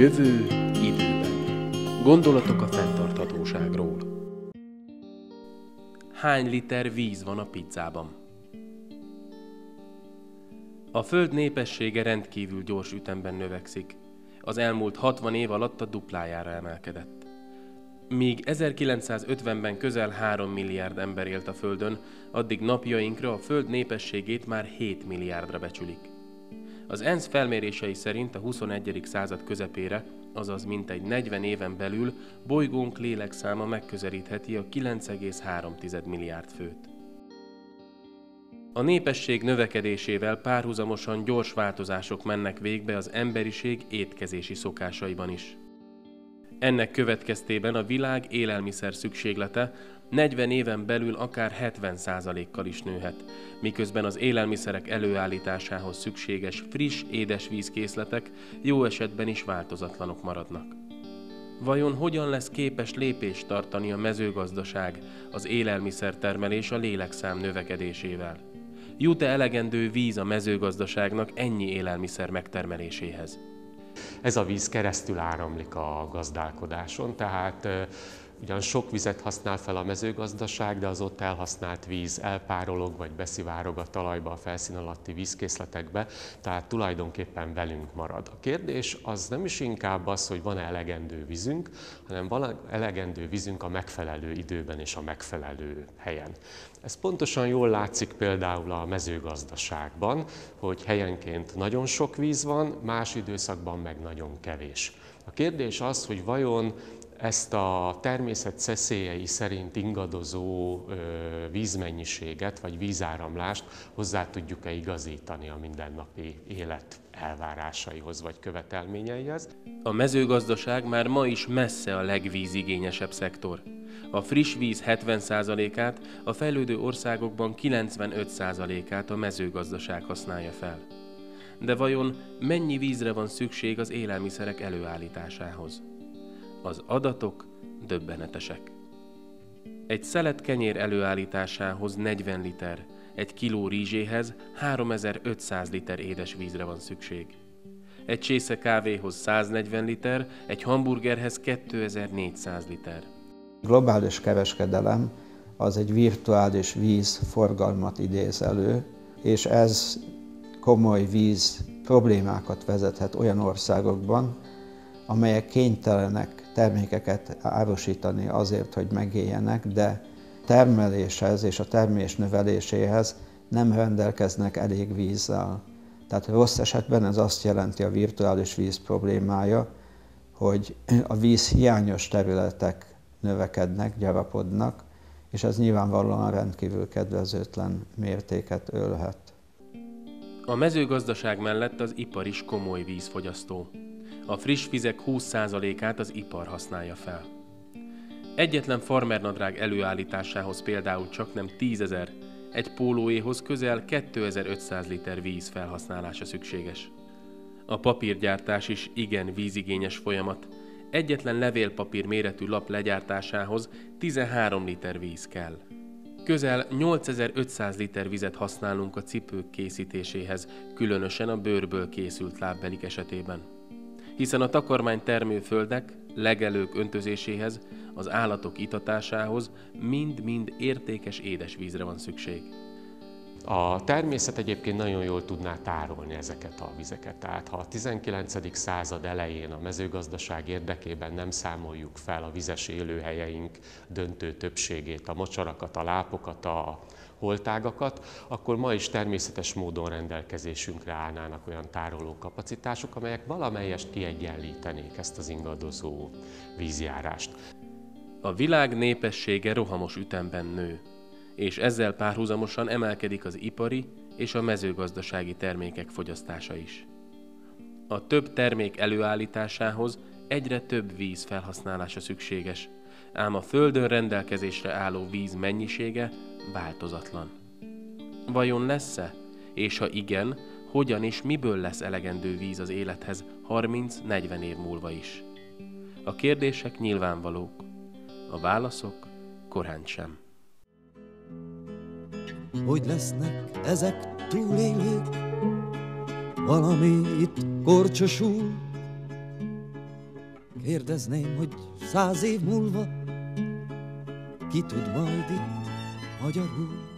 Jövő időben. Gondolatok a fenntarthatóságról. Hány liter víz van a pizzában? A Föld népessége rendkívül gyors ütemben növekszik. Az elmúlt 60 év alatt a duplájára emelkedett. Míg 1950-ben közel 3 milliárd ember élt a Földön, addig napjainkra a Föld népességét már 7 milliárdra becsülik. Az ENSZ felmérései szerint a 21. század közepére, azaz mintegy 40 éven belül bolygónk lélekszáma megközelítheti a 9,3 milliárd főt. A népesség növekedésével párhuzamosan gyors változások mennek végbe az emberiség étkezési szokásaiban is. Ennek következtében a világ élelmiszer szükséglete 40 éven belül akár 70%-kal is nőhet, miközben az élelmiszerek előállításához szükséges friss édesvízkészletek jó esetben is változatlanok maradnak. Vajon hogyan lesz képes lépést tartani a mezőgazdaság, az élelmiszertermelés a lélekszám növekedésével? Jut-e elegendő víz a mezőgazdaságnak ennyi élelmiszer megtermeléséhez? Ez a víz keresztül áramlik a gazdálkodáson, tehát Ugyan sok vizet használ fel a mezőgazdaság, de az ott elhasznált víz elpárolog vagy beszivárog a talajba, a felszín alatti vízkészletekbe, tehát tulajdonképpen velünk marad. A kérdés az nem is inkább az, hogy van-e elegendő vízünk, hanem van elegendő vízünk a megfelelő időben és a megfelelő helyen. Ez pontosan jól látszik például a mezőgazdaságban, hogy helyenként nagyon sok víz van, más időszakban meg nagyon kevés. A kérdés az, hogy vajon ezt a természet szeszélyei szerint ingadozó vízmennyiséget vagy vízáramlást hozzá tudjuk-e igazítani a mindennapi élet elvárásaihoz vagy követelményeihez. A mezőgazdaság már ma is messze a legvízigényesebb szektor. A friss víz 70%-át, a fejlődő országokban 95%-át a mezőgazdaság használja fel. De vajon mennyi vízre van szükség az élelmiszerek előállításához? Az adatok döbbenetesek. Egy szelet kenyér előállításához 40 liter, egy kiló rizséhez 3500 liter édesvízre van szükség. Egy csésze kávéhoz 140 liter, egy hamburgerhez 2400 liter. Globális kereskedelem az egy virtuális víz forgalmat idéz elő, és ez komoly víz problémákat vezethet olyan országokban, amelyek kénytelenek termékeket árusítani azért, hogy megéljenek, de termeléshez és a termés növeléséhez nem rendelkeznek elég vízzel. Tehát rossz esetben ez azt jelenti a virtuális víz problémája, hogy a víz hiányos területek növekednek, gyarapodnak, és ez nyilvánvalóan rendkívül kedvezőtlen mértéket ölhet. A mezőgazdaság mellett az ipar is komoly vízfogyasztó. A friss vizek 20%-át az ipar használja fel. Egyetlen farmernadrág előállításához például csak nem 10 ezer, egy pólóéhoz közel 2500 liter víz felhasználása szükséges. A papírgyártás is igen vízigényes folyamat. Egyetlen levélpapír méretű lap legyártásához 13 liter víz kell. Közel 8500 liter vizet használunk a cipők készítéséhez, különösen a bőrből készült lábbelik esetében hiszen a takarmány termőföldek legelők öntözéséhez, az állatok itatásához mind-mind értékes édesvízre van szükség. A természet egyébként nagyon jól tudná tárolni ezeket a vizeket. Tehát ha a 19. század elején a mezőgazdaság érdekében nem számoljuk fel a vizes élőhelyeink döntő többségét, a mocsarakat, a lápokat, a holtágakat, akkor ma is természetes módon rendelkezésünkre állnának olyan tároló kapacitások, amelyek valamelyest kiegyenlítenék ezt az ingadozó vízjárást. A világ népessége rohamos ütemben nő, és ezzel párhuzamosan emelkedik az ipari és a mezőgazdasági termékek fogyasztása is. A több termék előállításához egyre több víz felhasználása szükséges, ám a Földön rendelkezésre álló víz mennyisége változatlan. Vajon lesz-e? És ha igen, hogyan és miből lesz elegendő víz az élethez 30-40 év múlva is? A kérdések nyilvánvalók, a válaszok korán sem. Hogy lesznek ezek túlélők, valami itt korcsosul, Kérdezném, hogy száz év múlva ki tud majd itt magyarul.